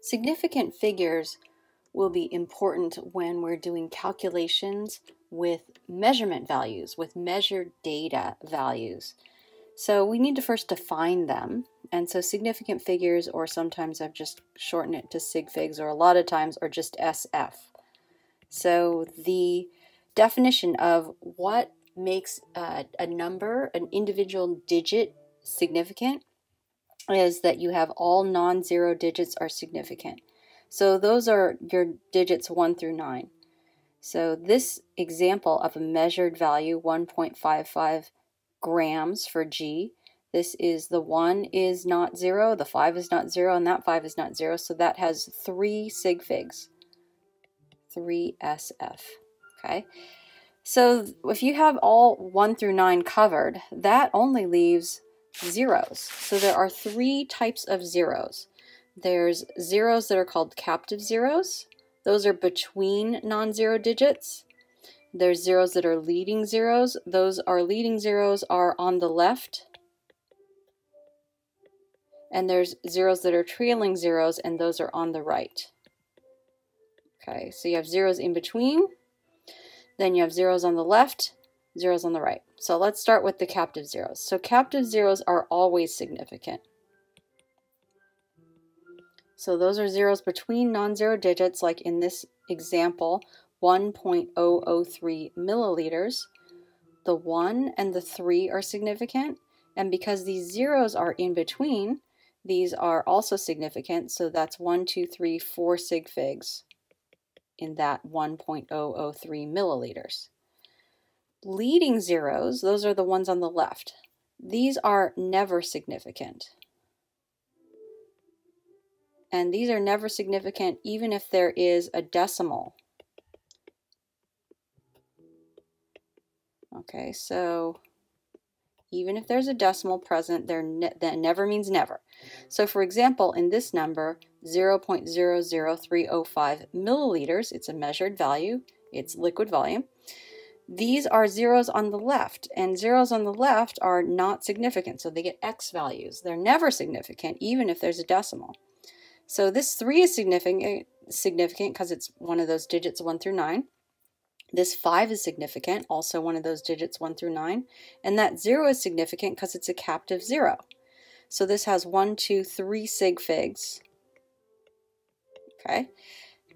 Significant figures will be important when we're doing calculations with measurement values, with measured data values. So we need to first define them. And so significant figures, or sometimes I've just shortened it to sig figs, or a lot of times, or just SF. So the definition of what makes a number, an individual digit, significant is that you have all non-zero digits are significant. So those are your digits 1 through 9. So this example of a measured value, 1.55 grams for G, this is the 1 is not 0, the 5 is not 0, and that 5 is not 0. So that has three sig figs, 3 SF. Okay. So if you have all 1 through 9 covered, that only leaves zeros. So there are three types of zeros. There's zeros that are called captive zeros. Those are between non-zero digits. There's zeros that are leading zeros. Those are leading zeros are on the left. And there's zeros that are trailing zeros, and those are on the right. Okay, so you have zeros in between. Then you have zeros on the left, zeros on the right. So let's start with the captive zeros. So captive zeros are always significant. So those are zeros between non-zero digits, like in this example, 1.003 milliliters. The 1 and the 3 are significant, and because these zeros are in between, these are also significant, so that's 1, 2, 3, 4 sig figs in that 1.003 milliliters. Leading zeros, those are the ones on the left. These are never significant. And these are never significant even if there is a decimal. Okay, so even if there's a decimal present, there ne that never means never. So for example, in this number, 0.00305 milliliters, it's a measured value, it's liquid volume. These are zeros on the left, and zeros on the left are not significant, so they get x values. They're never significant, even if there's a decimal. So this 3 is significant significant because it's one of those digits 1 through 9. This 5 is significant, also one of those digits 1 through 9. And that 0 is significant because it's a captive 0. So this has 1, 2, 3 sig figs. Okay.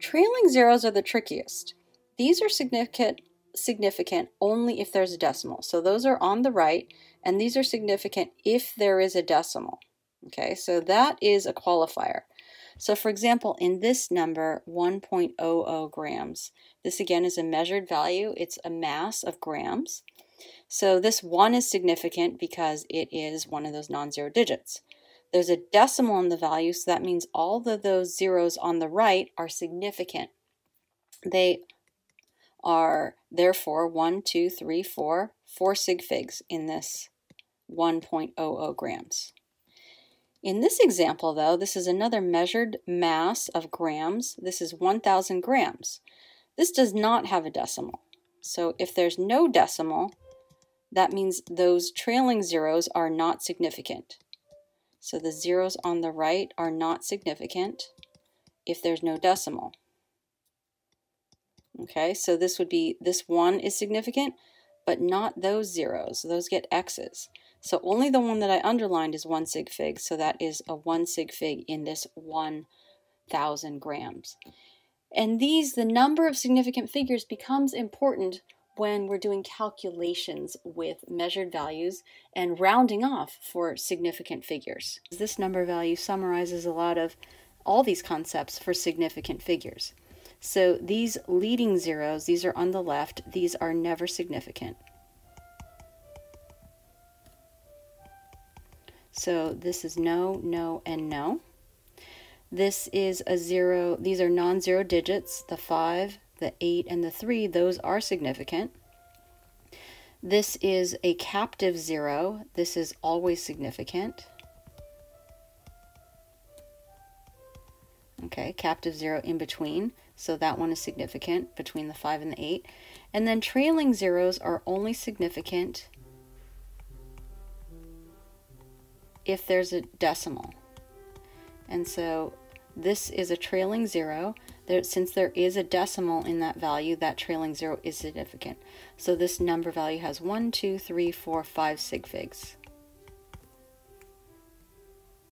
Trailing zeros are the trickiest. These are significant significant only if there's a decimal. So those are on the right, and these are significant if there is a decimal. Okay, so that is a qualifier. So for example, in this number, 1.00 grams, this again is a measured value. It's a mass of grams. So this 1 is significant because it is one of those non-zero digits. There's a decimal in the value, so that means all of those zeros on the right are significant. They are therefore 1, 2, 3, 4, 4 sig figs in this 1.00 grams. In this example, though, this is another measured mass of grams. This is 1,000 grams. This does not have a decimal. So if there's no decimal, that means those trailing zeros are not significant. So the zeros on the right are not significant if there's no decimal. Okay, so this would be, this one is significant, but not those zeros. Those get X's. So only the one that I underlined is one sig fig, so that is a one sig fig in this 1,000 grams. And these, the number of significant figures becomes important when we're doing calculations with measured values and rounding off for significant figures. This number value summarizes a lot of all these concepts for significant figures. So these leading zeros, these are on the left, these are never significant. So this is no, no, and no. This is a zero, these are non-zero digits, the 5, the 8, and the 3, those are significant. This is a captive zero, this is always significant. Okay, captive zero in between. So that one is significant between the 5 and the 8. And then trailing zeros are only significant if there's a decimal. And so this is a trailing zero. There, since there is a decimal in that value, that trailing zero is significant. So this number value has one, two, three, four, five sig figs.